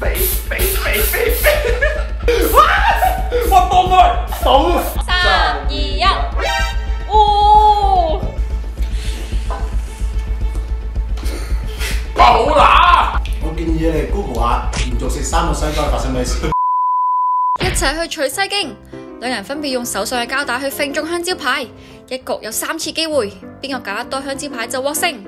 肥肥肥肥肥，哇！我當佢懂。三二一，哦！哇，好乸！我建议你 Google 下连续食三个西瓜发生咩事。一齐去取西經，兩人分别用手上嘅胶带去揈中香蕉牌，一局有三次機會，邊個揀得多香蕉牌就获胜。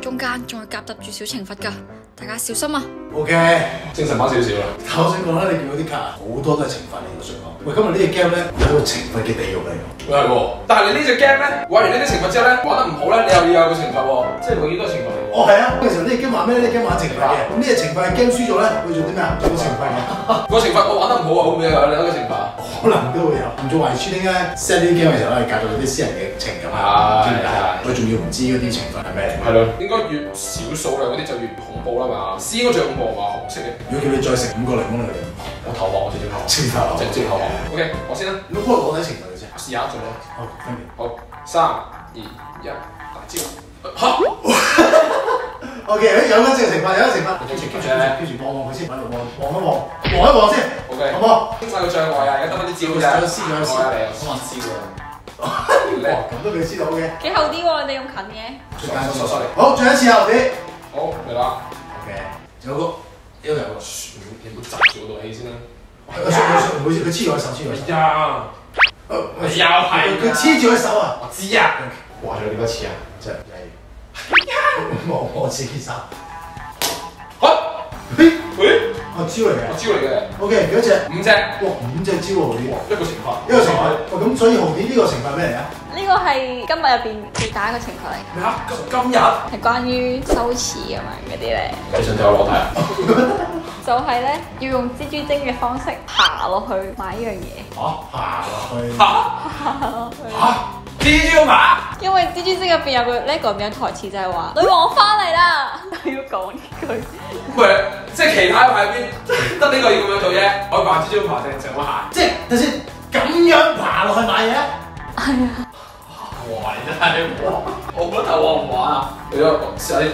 中间仲系夹杂住小惩罚噶，大家小心啊！O K，精神翻少少啦。头先讲咧，你見到啲卡好多都系惩罚嚟嘅，我想講。喂，今日呢只 game 咧有一個懲罰嘅地獄嚟㗎。喂係喎，但係你呢只 game 咧，玩完呢啲懲罰之後咧，玩得唔好咧，你又要有個懲罰喎，即係永遠都係懲罰。哦，係啊，嗰陣時候呢隻 game 玩咩咧？呢隻 game 玩懲罰嘅。咁呢隻懲罰係 game 輸咗咧，會做啲咩啊？做個懲罰嘅。個懲罰我玩得唔好啊，會唔會有另一個懲罰啊？可能都會有。唔做壞處點解 set 呢啲 game 嘅時候咧，隔咗啲私人嘅情感啊？係係？我仲要唔知嗰啲懲罰係咩嚟？係咯，應該越少數量嗰啲就越恐怖啦嘛。C 應該最恐怖係嘛？紅色嘅。如果叫你再食五個檸檬嚟，我投降，我直接投降，直頭。直接投降。OK，我先啦，你幫我攞底懲罰嘅啫。試下做啦。好，thank you。好，三二一，大招。嚇！O K，有緊隻懲罰，有緊懲罰。有緊懲罰啫跟住望望佢先，喺度望望一望，望一望先，OK，好唔好？清晒個障礙啊！而家得翻啲招有啫。有師有師我啊你，我話師喎。叻哇，咁都俾你知道嘅。幾後啲喎，你咁近嘅。好，最後一次啊，我哋。好嚟啦。O K，有個，呢度有個。你唔好窒住嗰道氣先啦。佢佢佢佢黐住我手，黐住我手。呀！呃又係佢黐住我手啊！我知啊。哇！仲有幾多次啊？真係。我我自己手。嚇！嘿，喂，我招嚟我嘅。招嚟嘅，O K，幾多隻？五隻。哇，五隻招喎，呢一個懲罰。一個懲罰。喂，咁所以豪典呢個懲罰咩嚟啊？呢個係今日入邊最大一個懲罰嚟，咩啊？今今日？係關於羞恥咁樣嗰啲咧，你想睇我裸體啊？就係咧要用蜘蛛精嘅方式爬落去買一樣嘢，嚇，爬落去。嚇 爬落去。嚇！蜘蛛爬？因為蜘蛛精入邊有個呢個咁樣台詞就係話女王翻嚟啦，要講呢句。喂，即係其他喺邊？得呢個要咁樣做啫。我扮蜘蛛爬定成個行。即係等先，咁樣爬落去買嘢啊？係啊，哇！你真係哇！我覺得頭我唔玩啊。你個試下啲，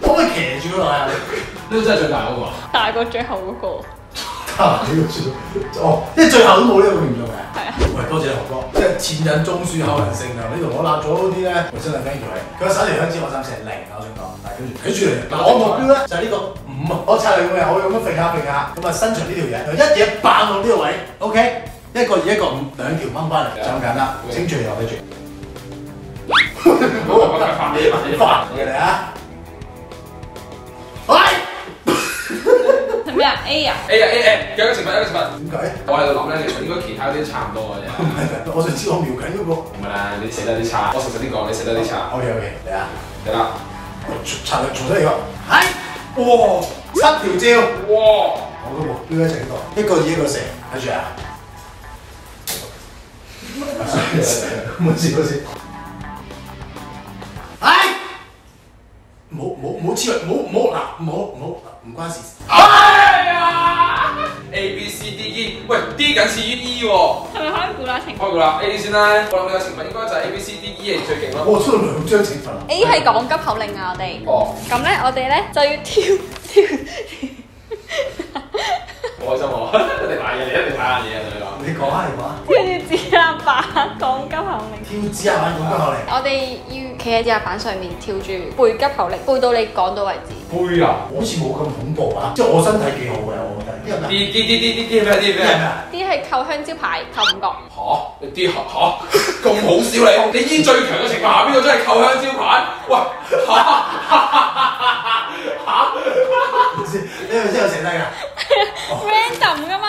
可唔可以騎住佢落去啊？呢個真係最大嗰個。大過最後嗰個。大！呢個最哦，即係最後都冇呢個嚴重嘅。係啊。喂，多謝何哥，即係前人種樹後人乘涼呢度，我立咗嗰啲咧，我真係 thank you 你。佢手條香蕉我暫時係零啊，我想講，但係跟住睇住嚟。嗱，我目標咧就係呢個五啊，我策略咁嘅，我用咁樣揈下揈下，咁啊伸長呢條嘢，就一嘢爆到呢個位，OK，一個二一個五，兩條掹翻嚟，就咁簡單。請住又，睇住。好，我快快 啲，快啲，煩嘅你啊！喂，係咩啊？A 啊？A 啊 A A，有一個懲罰，有一個懲罰。點解？我喺度諗咧，其實應該其他啲差唔多嘅啫。唔係，我想知我瞄緊嗰個。唔係啦，你寫得啲差，我食實啲講，你寫得啲差。OK OK，嚟啊！嚟啦！策略重新嚟個，係，哇，七條蕉，哇！我個目標一直喺度，一個二一個四，睇住啊！冇事冇事，係，冇冇冇黐佢，冇冇嗱冇冇唔關事，哎呀！A B C D E，喂 D 緊似於 E 喎。係咪開估啦懲開估啦，A 先啦。我諗你嘅成分應該就係 A B C D E 係最勁啦。我出咗兩張懲罰啊！A 系講急口令啊，我哋。哦，咁咧，我哋咧就要跳跳。好開心喎！一定買嘢，你一定買下嘢啊！同你講。你講下你講下，跳板講急口令。跳指下板講急口嚟，我哋要企喺指壓板上面跳住背急口令，背到你講到為止。背啊好似冇咁恐怖啊！即係我身體幾好嘅，我覺得，因為！D D D D D D 係咩啲咩？啲係扣香蕉牌，扣五角。嚇！你 D 嚇嚇 咁好笑你？你依最強嘅情況下，邊個真係扣香蕉牌？喂！嚇嚇！先，你係咪真係有剩低㗎？random 噶嘛。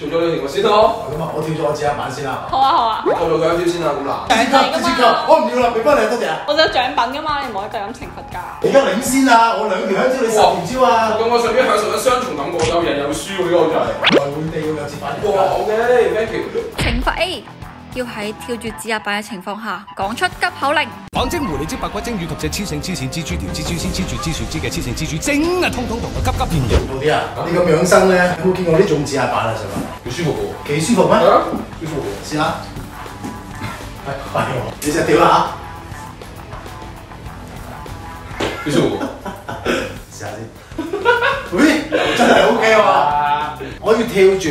做咗呢條先咯，咁啊，我跳咗我自己一版先啦。好啊好啊，扣咗香蕉先啦，咁難。直接扣，直接扣，我唔要啦，俾翻你多謝啊！我就有獎品噶嘛，你唔可以咁樣懲罰㗎。你而家領先啦，我兩條香蕉，你十條蕉啊！咁我上邊享受咗雙重感覺，有贏有輸喎，呢個就係。來回地要有折返哇！好嘅，thank you。懲罰 A，要喺跳住指壓板嘅情況下講出急口令。仿精狐狸精、白骨精以及隻黐性黐線蜘蛛條蜘蛛絲黐住蜘蛛枝嘅黐性蜘蛛精啊，通通同佢急急變形。好啲啊！你咁養生咧，有冇見過呢種指壓板啊？上文好舒服嘅幾舒服咩？喎，係啊，舒服嘅試下。係係喎，你隻屌啦喎，幾舒服喎。試下先。喂，真係 OK 喎！我要跳住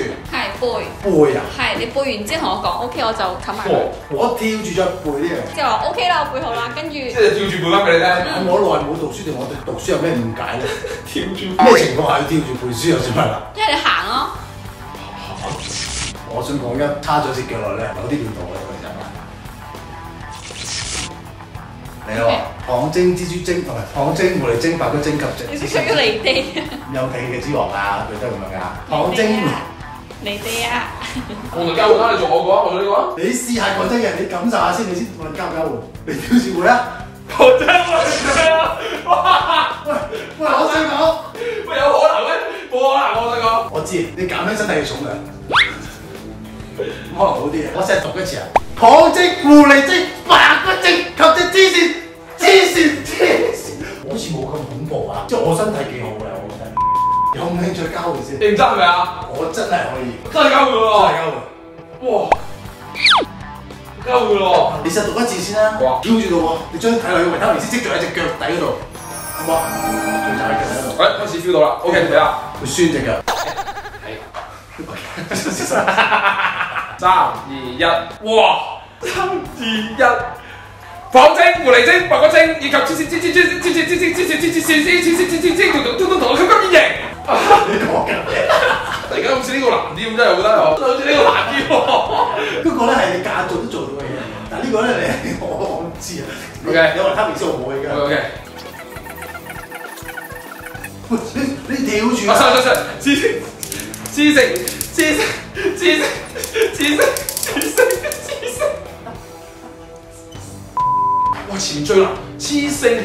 背，背啊！係你背完之後同我講 OK，我就冚埋佢。我跳住咗背呢樣。即係話 OK 啦，我背好啦，跟住即係跳住背翻俾你聽，我耐冇讀書定我哋讀書有咩誤解咧？跳住咩情況下要跳住背書又算乜啦？因為你行咯。我想講一叉咗隻腳落咧，有啲亂度咧，佢就嚟咯喎！糖精、蜘蛛精同埋糖精、狐狸精、白骨精及隻你識唔識離地？有地嘅之王啊，佢都係咁樣噶。糖精，離地啊！我同交換啦，你做我個啊，我做你個啊。你試下講真嘅，你感受下先，你先問交唔交換？你表示會啊？我真係啊！哇！喂喂，我想講，喂，有可能咩？冇可能，我想講。我知你減輕身體嘅重量，可能好啲嘅。我成日讀一次啊！糖精、狐狸精、白骨精及隻黐線、黐線、黐線，好似冇咁恐怖啊！即係我身體幾好嘅。有冇興趣交換先？認真係咪啊？我真係可以，真係交換真係喎！交換。哇！交換喎！你試下讀一次先啦，哇跳住咯喎，你將睇落去維他命 C 積住喺隻腳底嗰度，好冇？最就喺腳底嗰度，喂，開始 feel 到啦。OK，嚟啦。會酸隻腳。三二一，哇！三二一，仿精、狐狸精、白骨精以及黐線、黐線、黐線、黐線、黐線、黐線、黐線、黐線、黐線、黐線、黐線，通通同我急急變形。你講緊咩？突然間好似呢個難啲咁，真係我覺得，好似呢個難啲喎。嗰個咧係你間做都做到嘅嘢，但係呢個咧你我我唔知啊。OK 有維他命 C 我冇嘅。OK，喂，你你跳住黐線，黐線，黐線，黐線，黐線，黐線，黐線。哇！前最難，黐線，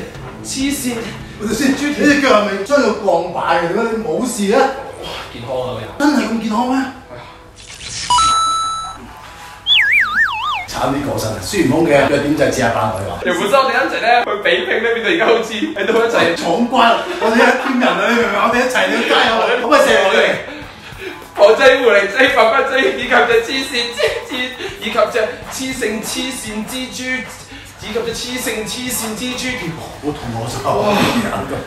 黐線，喂先，你隻腳係咪將佢鋼擺嘅？點解你冇事咧？哇！健康啊你。真係咁健康咩？慘啲過身啊！孫悟空嘅弱點就係指下板我哋話。原本身我哋一齊咧去比拼咧，變到而家好似喺度一齊。闖關，我哋一 team 人啊！你明唔明？我哋一齊你要加油，可唔可以射我哋？狂劑狐狸劑、白骨劑以及隻黐線蜘蛛，以及隻黐性黐線蜘蛛，以及啲黐性黐線蜘蛛條。好痛我手啊！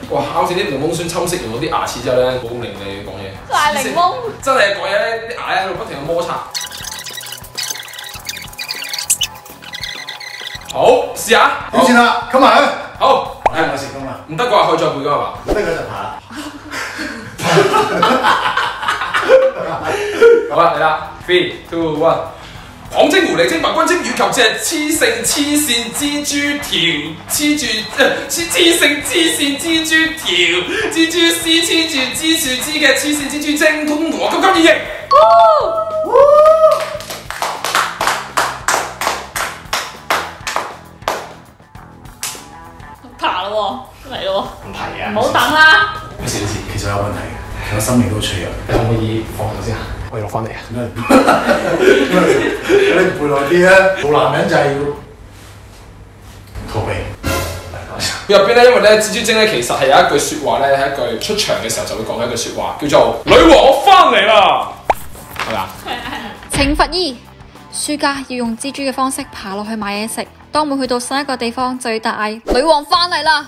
哇！好似啲檸檬酸侵蝕完我啲牙齒之後咧，冇咁伶俐講嘢。大檸檬真係講嘢咧，啲牙咧喺度不停咁摩擦。好，試下。點算啦？冚埋去。好，係我成功啦？唔得嘅話可以再背㗎係嘛？得佢就爬啦。好啦，嚟啦，three two one。仿精、狐狸精、白骨精以及隻黐性黐線蜘蛛條黐住誒黐黐性黐線蜘蛛條蜘蛛絲黐住蜘蛛絲嘅黐線蜘蛛精，通通同我急急演繹。爬咯喎，嚟咯唔係啊，唔好等啦。有時其實有問題嘅，我生命都脆弱。你可唔可以放咗先啊？我 要落翻嚟啊！你背耐啲啊，做男人就係要逃避。入邊咧，因為咧蜘蛛精咧其實係有一句説話咧，係一句出場嘅時候就會講嘅一句説話，叫做 女王我翻嚟啦，係咪啊？懲罰二，輸家要用蜘蛛嘅方式爬落去買嘢食。當每去到新一個地方，就要大嗌女王翻嚟啦！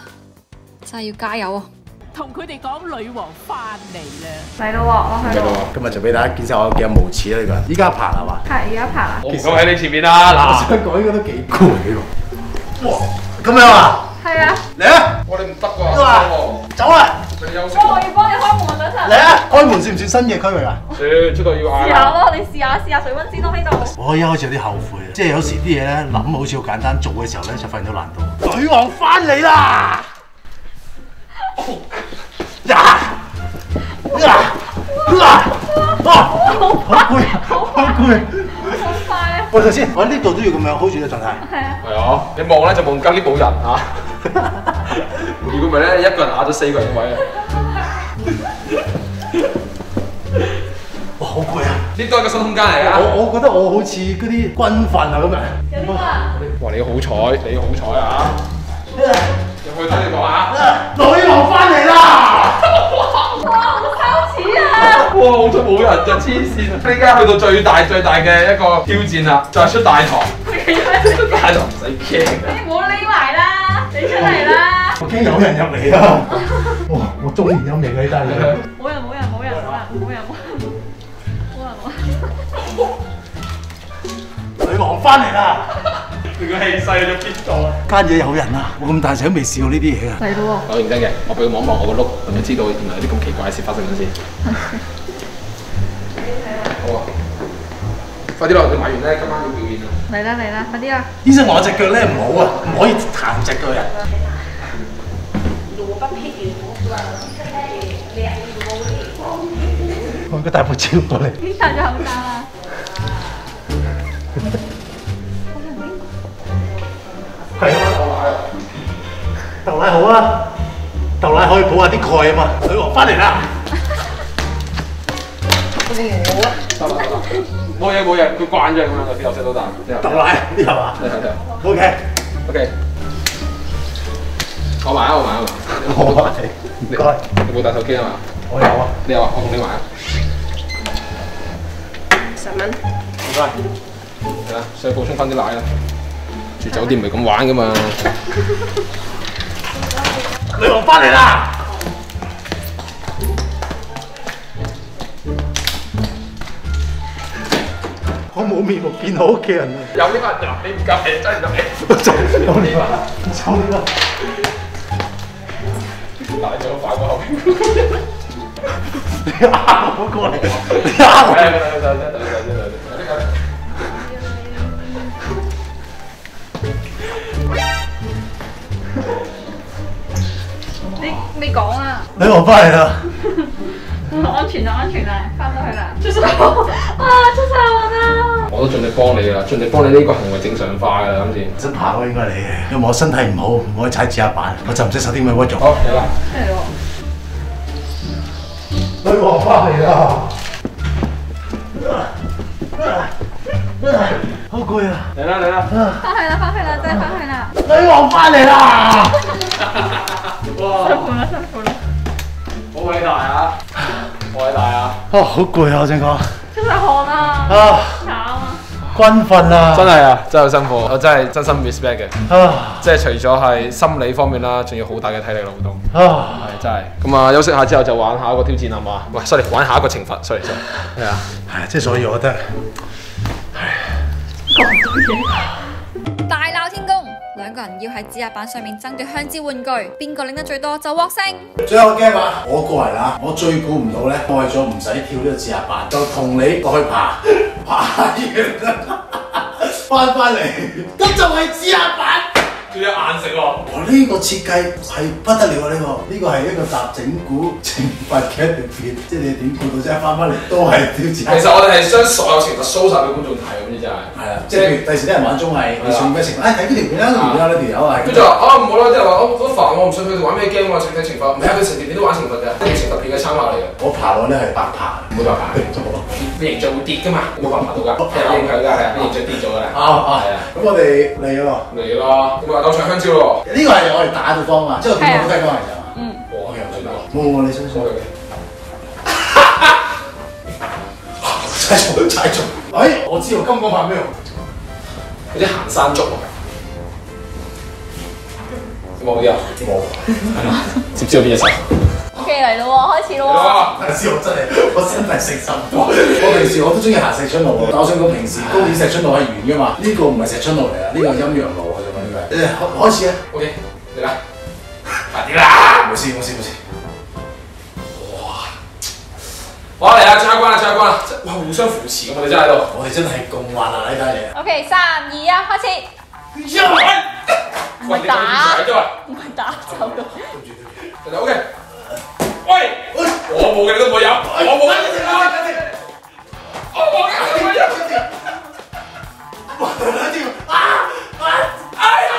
真係要加油啊！同佢哋講女王翻嚟啦！嚟咯喎，我去咯。今日就俾大家見識我幾咁無恥啦呢個人。依家爬係嘛？係而家爬啦。我唔敢喺你前面啦，嗱，我想講應該都幾攰呢個。哇！咁樣啊？係啊，嚟啊！我哋唔得得啊，走啊！你休息。我要幫你開門等陣。嚟啊！開門算唔算新嘅區域啊？誒，出到要嗌試下咯，你試下試下水温先咯呢度。我一開始有啲後悔啊，即係有時啲嘢咧諗好似好簡單，做嘅時候咧就發現到難度。女王翻嚟啦！呀呀呀！啊！好攰，好攰。好快啊！喂，头先我喺呢度都要咁样 hold 住個狀態。係啊。系啊，你望咧就望隔呢冇人嚇。如果唔係咧，一個人壓咗四個人嘅位啊。哇！好攰啊！呢都係個新空間嚟啊！我我覺得我好似嗰啲軍訓啊咁樣。哇！你好彩，你好彩啊！冇人就黐線啊！呢家去到最大最大嘅一個挑戰啦，就係出大堂。出大堂唔使驚嘅。你唔好匿埋啦，你出嚟啦！我驚有人入嚟啊！哇！我中年陰影啊呢單嘢。冇人冇人冇人冇人冇人冇人冇人。女王翻嚟啦！你個氣勢去咗邊度啊？間嘢有人啊！我咁大隻都未試過呢啲嘢啊！嚟咯我認真嘅，我俾佢望一望我個碌，咁就知道原來有啲咁奇怪嘅事發生緊先。快啲落，你買完咧，今晚要表演啦！嚟啦嚟啦，快啲啊！醫生話我只腳咧唔好啊，唔可以彈只腳啊！我個大步超過嚟。已經戴咗口罩啦。係啊，豆奶好啊，豆奶可以補下啲鈣啊嘛。女王翻嚟啦！冇嘢冇嘢，佢慣咗咁樣，佢由細到大。豆奶啲係嘛你睇睇？OK，，OK。我買啊，我買啊，我買。唔該，你冇帶手機啊嘛？我有啊，你有啊？我同你買啊。十蚊。唔該。係啦，上去補充翻啲奶啦。住酒店唔係咁玩噶嘛。女王翻嚟啦！冇面目見到屋企人啊！有呢班人，你唔夾氣真係唔夾氣。走你啦！走你啦！大咗快過後。你啱我過嚟，你啱我。等等等等等等等等。你讲啊！你我翻嚟啦！安全啦，安全啦，翻到去啦！出手！啊，出手！我都盡力幫你啦，盡力幫你呢個行為正常化㗎啦，今次。真怕我應該你嘅，因為我身體唔好，唔可以踩指壓板，我就唔識手點樣屈辱。好，嚟啦。係喎。女王翻嚟啦！好攰啊！嚟啦嚟啦！翻去啦，翻去啦，真係翻去啦！女王翻嚟啦！哇！辛苦啦，辛苦啦！好偉大啊！好偉大啊！啊，好攰啊！我想講出晒汗啊！啊！軍訓啊！真係啊，真係好辛苦，我真係真心 respect 嘅。啊即係除咗係心理方面啦，仲要好大嘅體力勞動。啊！係真係。咁啊，休息下之後就玩下一個挑戰好嘛？喂，sorry，玩下一個懲罰，sorry sorry。係啊。係即係所以我覺得唉大鬧天宮，兩個人要喺指壓板上面爭奪香蕉玩具，邊個拎得最多就獲勝。最後 game 啊！我個人啊，我最估唔到咧，為咗唔使跳呢個指壓板，就同你落去爬，爬完 翻翻嚟，咁就係指壓板。仲有硬食喎。我呢個設計係不得了啊！呢、個呢、個係一個集整蠱懲罰嘅一條片，即係你點估到即係翻翻嚟都係挑戰。其實我哋係將所有懲罰 show 晒俾觀眾睇咁啫，真係。係啊，即係譬如第時啲人玩綜藝，你算咩情罰？誒睇呢條片啦，呢條片啦，呢條友啊。跟住話啊唔好啦，啲人話我好煩，我唔信佢哋玩咩 game 啊，情罰懲罰。唔係啊，佢成條片都玩懲罰嘅，呢條懲罰片嘅參考嚟嘅。我爬落咧係白爬，冇辦法，你形象會跌㗎嘛，冇辦法到㗎，係影響㗎，係啊，你形象跌咗㗎啦。啊啊係啊，咁我哋嚟咯。嚟咯，咁啊鬥長香蕉咯。呢個係我哋打到方啊，即係我見到都係方嚟㗎嘛。嗯，哇，我有最多。冇冇，你信唔信？我踩中踩中。哎，我知道金剛拍咩喎？嗰啲行山竹啊，有冇啲啊？冇。接知道邊隻手？OK 嚟咯喎，開始咯喎。哇！但係我真係我真係食心多。我平時我都中意行石春路喎，但我想講平時高點石春路係圓噶嘛，呢個唔係石春路嚟啊，呢個係陰陽路啊。誒，開開始啊！OK，嚟啦，快啲啦！冇事冇事冇事。好嚟啦，最後一關啦，最後一關啦！哇，互相扶持咁，我哋真係喺度。我哋真係共患難呢單嘢。OK，三二一，開始。因為喂，你咁樣啫嘛？唔係打走嘅。其實 OK。喂，我冇嘅你都冇有，我冇嘅你都唔會有，我冇嘅你都唔會有。哎呀！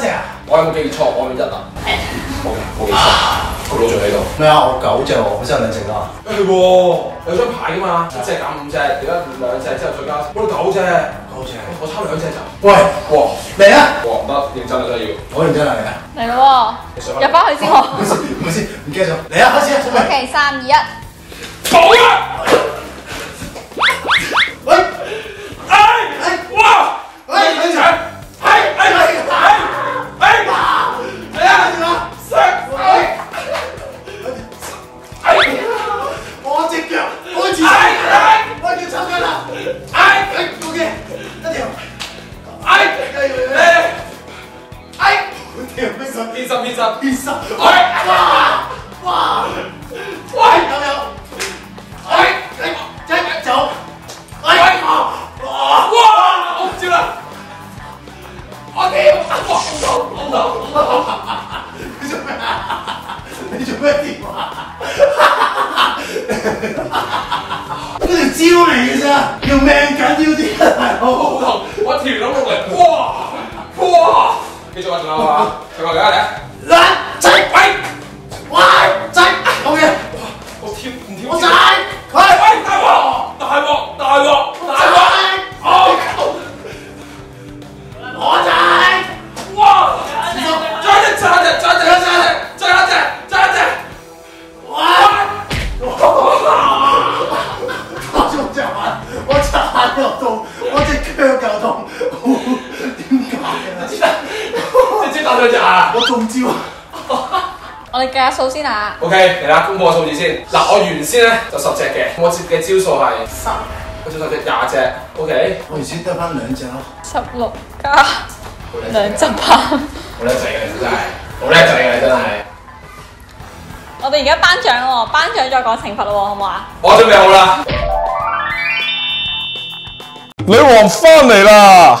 隻啊？我有冇記錯？我有一啊？冇冇記錯。個老仲喺度。咩啊？我九隻喎，我真係兩隻啊！係喎，有張牌噶嘛？一隻減五隻，而家兩隻之後再加，我哋九隻，九隻。我差兩隻咋？喂，哇！嚟啊！哇唔得，認真啦真係要。我認真嚟啊！嚟咯喎，入翻去先唔好喎。意思，唔好意思，唔記得咗。嚟啊，開始啊，準備。OK，三二一，好啊！喂，哎哎哇！喂，你條咩手？變身變身變身！哎哇哇！喂，有有，哎哎，一走，哎哇哇！哇！我唔知啦！我屌！哇！好痛好痛！你做咩啊？你做咩電話？嗰條招嚟嘅啫，要命緊要啲啊，大好佬。痛！我跳落落嚟，哇哇！繼續啊，仲有啊，仲有嚟啊嚟數先啊。？OK，嚟啦，公佈個數字先。嗱，我原先咧就十隻嘅，我接嘅招數係三，我接十隻廿隻。OK，我原先得翻兩隻咯。十六加兩隻八。好叻仔嘅你真係，好叻仔嘅你真係。我哋而家頒獎喎，頒獎再講懲罰咯喎，好唔好啊？我準備好啦。女王翻嚟啦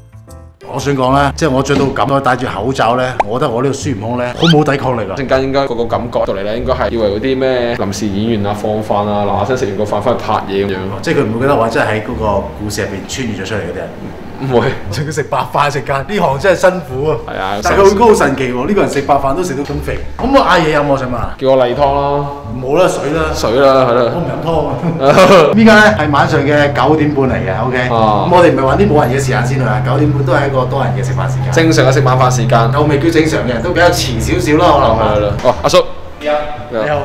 我想講咧，即係我着到咁，我戴住口罩咧，我覺得我呢個孫悟空咧，好冇抵抗力啊！陣間應該個個感覺到嚟咧，應該係以為嗰啲咩臨時演員啊放飯啊，嗱嗱聲食完個飯翻去拍嘢咁樣。即係佢唔會覺得我真係喺嗰個故事入边穿越咗出嚟嗰啲人。唔會，仲要食白飯食間，呢行真係辛苦啊！係啊但係佢好高神奇喎，呢個人食白飯都食到咁肥。咁我嗌嘢飲我想問啊，叫我例湯咯，冇啦水啦，水啦，係我啦。唔飲湯啊！依家咧係晚上嘅九點半嚟嘅，OK。咁啊我哋唔係揾啲冇人嘅時間先去啊，九點半都係一個多人嘅食飯時間。正常嘅食晚飯時間。又未叫正常嘅，都比較遲少少啦，可能係啦。哦，阿叔，你好，你好。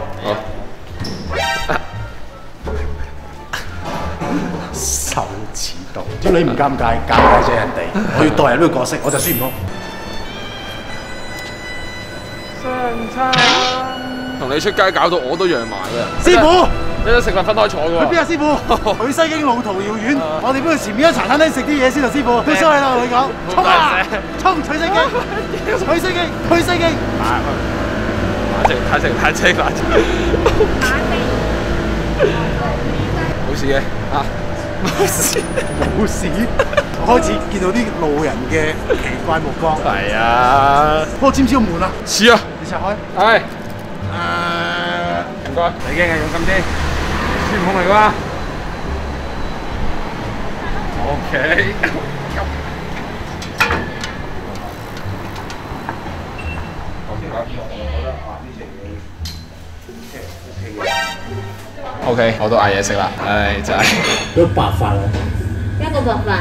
到，只要你唔尷尬，尷尬咗人哋。我要代入呢個角色，我就孫悟空。同你出街搞到我都讓埋嘅。師傅，你都食飯分開坐嘅喎。去邊啊？師傅，去西京路途遙遠，我哋不如前面一茶餐廳食啲嘢先啊！師傅，都收你啦，我同你講，衝啊！衝取西京，取西京，去西京。太正，太正，太正，太正。冇事嘅，啊，冇事。我開始見到啲路人嘅奇怪目光。係啊，不過知唔知個門啊？似啊，你拆開。係誒，唔該，你驚嘅勇敢啲，孫悟空嚟㗎？OK。OK，我都嗌嘢食啦，唉，真係都白飯啊，一個白飯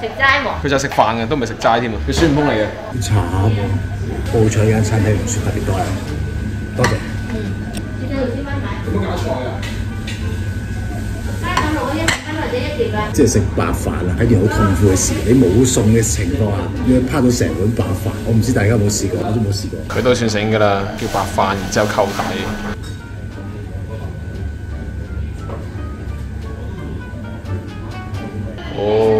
食齋喎，佢就食飯嘅，都唔係食齋添啊！佢孫悟空嚟嘅，好慘啊！報彩間餐廳唔算特別多人。多謝。你睇六千蚊買。有冇搞錯㗎？加咁六一十蚊或者一碟啊！即係食白飯啊，係一件好痛苦嘅事。你冇餸嘅情況下，要拋到成碗白飯，我唔知大家有冇試過，我都冇試過。佢都算醒㗎啦，叫白飯，然之後扣底。哦，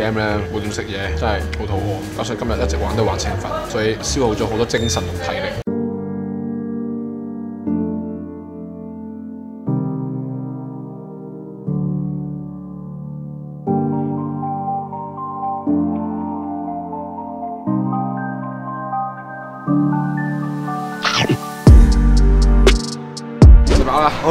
game 咧，冇點食嘢，真係好肚餓。加上今日一直玩都玩成份，所以消耗咗好多精神同體力。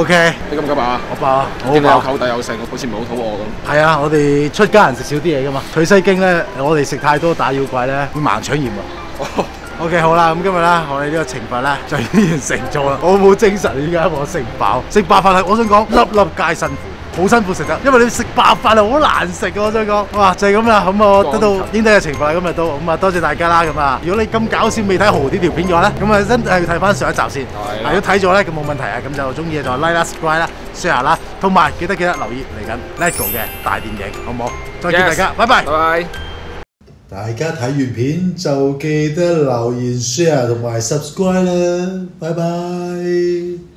，OK，你咁唔夠飽啊？我飽啊，我好見你有飽。口底有剩，好似唔係好肚餓咁。係啊，我哋出家人食少啲嘢噶嘛。取西經咧，我哋食太多打妖怪咧，會盲腸炎啊。OK，好啦，咁今日咧，我哋呢個懲罰咧就已經完成咗啦。我冇精神，依家我食唔飽，食白飯係我想講粒粒皆辛苦，好辛苦食得，因為你食白飯係好難食嘅。我想講，哇，就係咁啦。咁我得到應得嘅懲罰啦，今日都咁啊，多謝大家啦。咁啊，如果你咁搞笑未睇豪啲條片嘅話咧，咁啊真係要睇翻上一集先。係嗱，如果睇咗咧，咁冇問題啊。咁就中意嘅就 like 啦、subscribe 啦、share 啦，同埋記得記得留意嚟緊 LEGO 嘅大電影，好唔好？再見大家，拜拜。拜拜。大家睇完片就記得留言、share 同埋 subscribe 啦，拜拜。